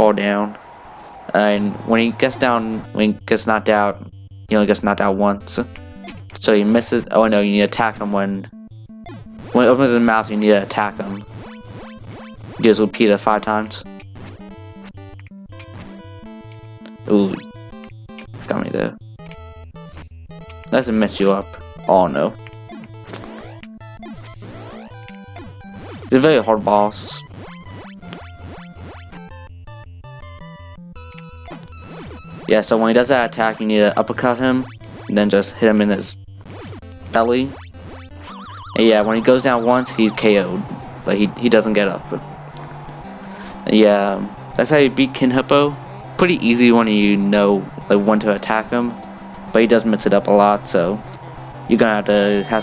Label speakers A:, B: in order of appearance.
A: fall down. And when he gets down, when he gets knocked out, he only gets knocked out once. So he misses. Oh no, you need to attack him when when he opens his mouth. You need to attack him. You just repeat it five times. Ooh, got me there. Doesn't mess you up. Oh no. It's a very hard boss. Yeah, so when he does that attack, you need to uppercut him, and then just hit him in his belly. And yeah, when he goes down once, he's KO'd. Like, he, he doesn't get up. But, Yeah, that's how you beat King Hippo. Pretty easy when you know like when to attack him, but he does mix it up a lot, so you're gonna have to have